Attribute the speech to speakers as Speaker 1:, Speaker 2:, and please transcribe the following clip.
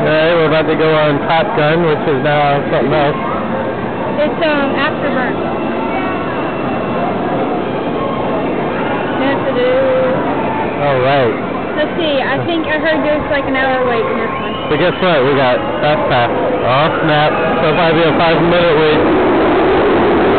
Speaker 1: Alright, we're about to go on Top Gun, which is now something else.
Speaker 2: It's um afterburn. Yes, it is.
Speaker 1: Alright.
Speaker 2: Let's see. I think I heard there's like an hour wait in this one.
Speaker 1: But guess what? We got Fast Pass. Oh snap. So probably be a five minute wait.